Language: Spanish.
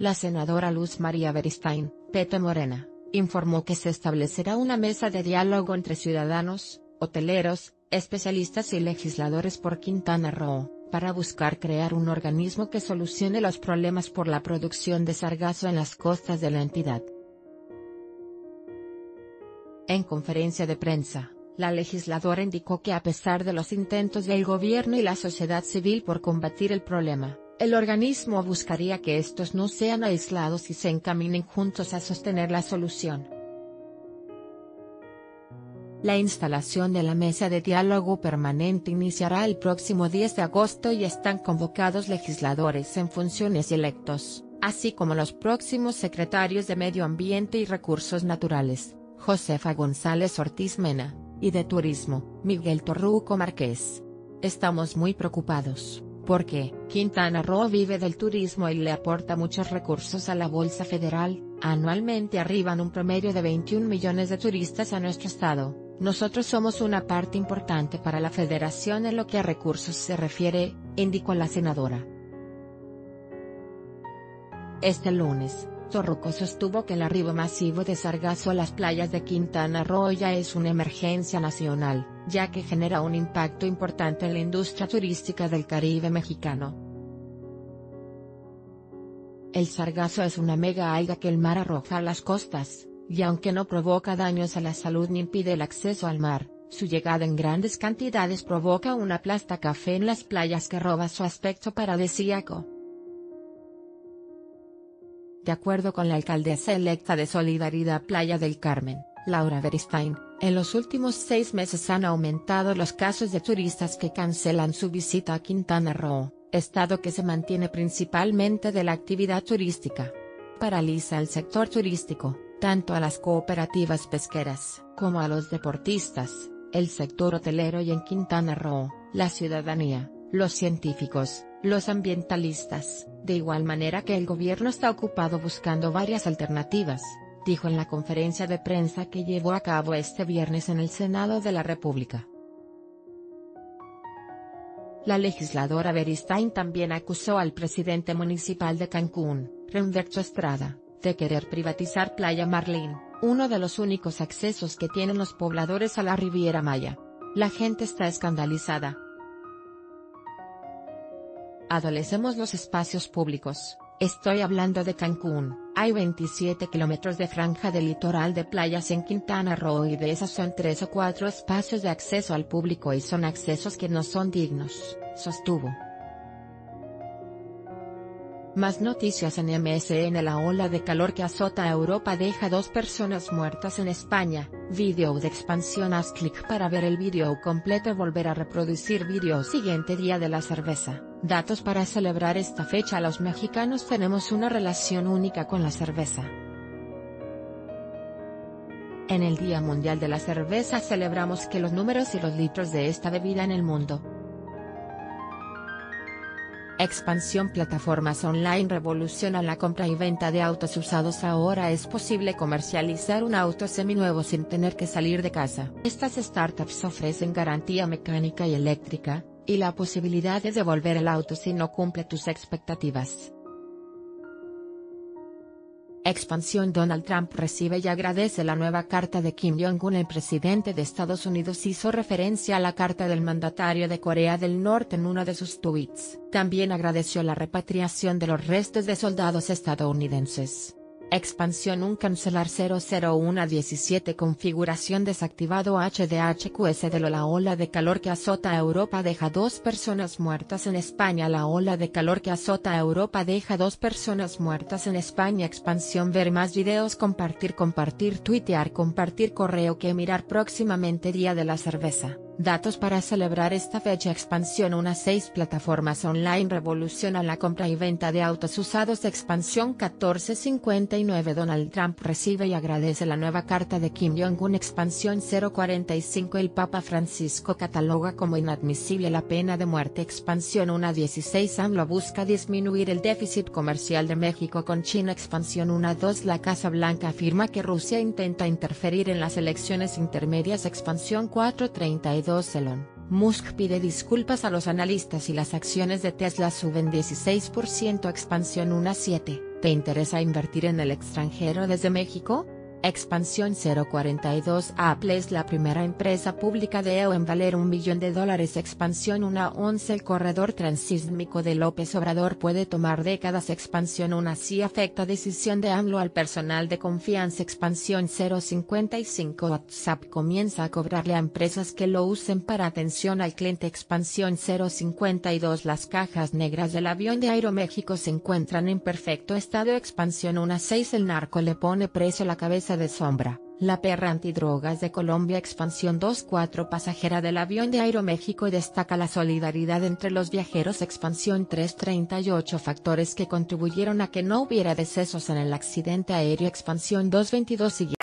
La senadora Luz María Beristain, Pete Morena, informó que se establecerá una mesa de diálogo entre ciudadanos, hoteleros, especialistas y legisladores por Quintana Roo, para buscar crear un organismo que solucione los problemas por la producción de sargazo en las costas de la entidad. En conferencia de prensa, la legisladora indicó que a pesar de los intentos del gobierno y la sociedad civil por combatir el problema, el organismo buscaría que estos no sean aislados y se encaminen juntos a sostener la solución. La instalación de la mesa de diálogo permanente iniciará el próximo 10 de agosto y están convocados legisladores en funciones electos, así como los próximos secretarios de Medio Ambiente y Recursos Naturales, Josefa González Ortiz Mena, y de Turismo, Miguel Torruco Márquez. Estamos muy preocupados, porque Quintana Roo vive del turismo y le aporta muchos recursos a la Bolsa Federal, anualmente arriban un promedio de 21 millones de turistas a nuestro estado nosotros somos una parte importante para la federación en lo que a recursos se refiere, indicó la senadora. Este lunes, Torruco sostuvo que el arribo masivo de sargazo a las playas de Quintana Roo ya es una emergencia nacional, ya que genera un impacto importante en la industria turística del Caribe mexicano. El sargazo es una mega alga que el mar arroja a las costas, y aunque no provoca daños a la salud ni impide el acceso al mar, su llegada en grandes cantidades provoca una plasta café en las playas que roba su aspecto paradisíaco. De acuerdo con la alcaldesa electa de Solidaridad Playa del Carmen, Laura Beristain, en los últimos seis meses han aumentado los casos de turistas que cancelan su visita a Quintana Roo, estado que se mantiene principalmente de la actividad turística. Paraliza el sector turístico tanto a las cooperativas pesqueras como a los deportistas, el sector hotelero y en Quintana Roo, la ciudadanía, los científicos, los ambientalistas, de igual manera que el gobierno está ocupado buscando varias alternativas, dijo en la conferencia de prensa que llevó a cabo este viernes en el Senado de la República. La legisladora Beristain también acusó al presidente municipal de Cancún, Renberto Estrada, de querer privatizar Playa Marlín, uno de los únicos accesos que tienen los pobladores a la Riviera Maya. La gente está escandalizada. Adolecemos los espacios públicos, estoy hablando de Cancún, hay 27 kilómetros de franja de litoral de playas en Quintana Roo y de esas son tres o cuatro espacios de acceso al público y son accesos que no son dignos, sostuvo. Más noticias en MSN La ola de calor que azota a Europa deja dos personas muertas en España, vídeo de expansión. Haz clic para ver el vídeo completo volver a reproducir vídeo siguiente día de la cerveza, datos para celebrar esta fecha los mexicanos tenemos una relación única con la cerveza. En el Día Mundial de la Cerveza celebramos que los números y los litros de esta bebida en el mundo, Expansión Plataformas online revoluciona la compra y venta de autos usados Ahora es posible comercializar un auto seminuevo sin tener que salir de casa. Estas startups ofrecen garantía mecánica y eléctrica, y la posibilidad de devolver el auto si no cumple tus expectativas. Expansión Donald Trump recibe y agradece la nueva carta de Kim Jong-un El presidente de Estados Unidos hizo referencia a la carta del mandatario de Corea del Norte en uno de sus tweets. También agradeció la repatriación de los restos de soldados estadounidenses. Expansión un cancelar 00117 configuración desactivado HDHQS de la ola de calor que azota a Europa deja dos personas muertas en España La ola de calor que azota a Europa deja dos personas muertas en España. Expansión ver más videos compartir compartir tuitear compartir correo que mirar próximamente Día de la Cerveza Datos para celebrar esta fecha Expansión Unas seis plataformas online revolucionan la compra y venta de autos usados Expansión. 1459 Donald Trump recibe y agradece la nueva carta de Kim Jong-un Expansión 045 El Papa Francisco cataloga como inadmisible la pena de muerte. Expansión 116 AMLO busca disminuir el déficit comercial de México con China. Expansión 12 La Casa Blanca afirma que Rusia intenta interferir en las elecciones intermedias. Expansión 432 Musk pide disculpas a los analistas y las acciones de Tesla suben 16% expansión 1.7. ¿Te interesa invertir en el extranjero desde México? Expansión 042 Apple es la primera empresa pública de EU en valer un billón de dólares. Expansión 1.11 El corredor transísmico de López Obrador puede tomar décadas. Expansión 1 así afecta decisión de AMLO al personal de confianza. Expansión 055 WhatsApp comienza a cobrarle a empresas que lo usen para atención al cliente. Expansión 052 Las cajas negras del avión de Aeroméxico se encuentran en perfecto estado. Expansión 1.6 El narco le pone precio a la cabeza de sombra, la perra antidrogas de Colombia Expansión 24 pasajera del avión de Aeroméxico destaca la solidaridad entre los viajeros Expansión 338 factores que contribuyeron a que no hubiera decesos en el accidente aéreo Expansión 222